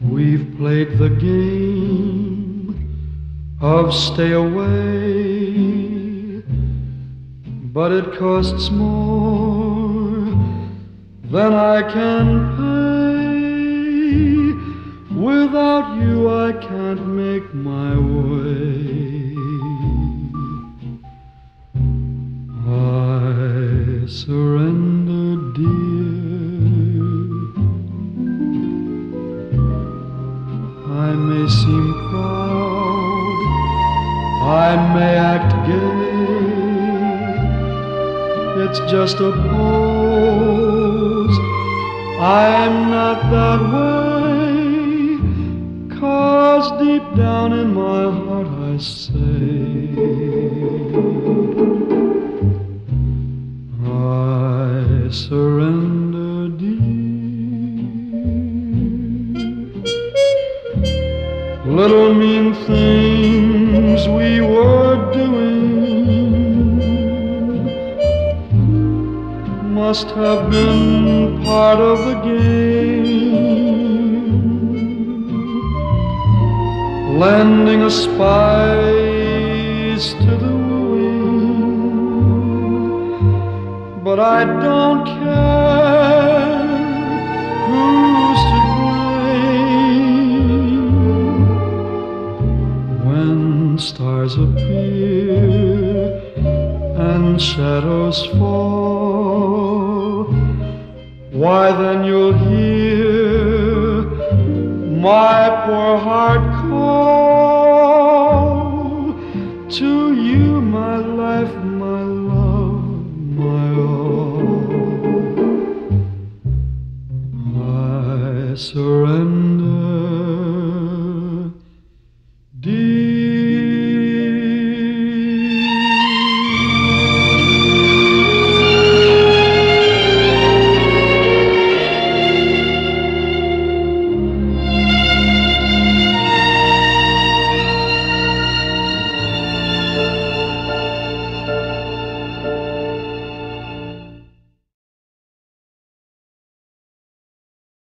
We've played the game of stay away, but it costs more than I can pay. Without you, I can't make my way. Surrender, dear. I may seem proud, I may act gay. It's just a pose. I'm not that way. Cause deep down in my heart I say, surrender, dear. Little mean things we were doing must have been part of the game, lending a spice to the But I don't care who's to blame when stars appear and shadows fall. Why then you'll hear my poor heart call to you, my life, my love, surrender.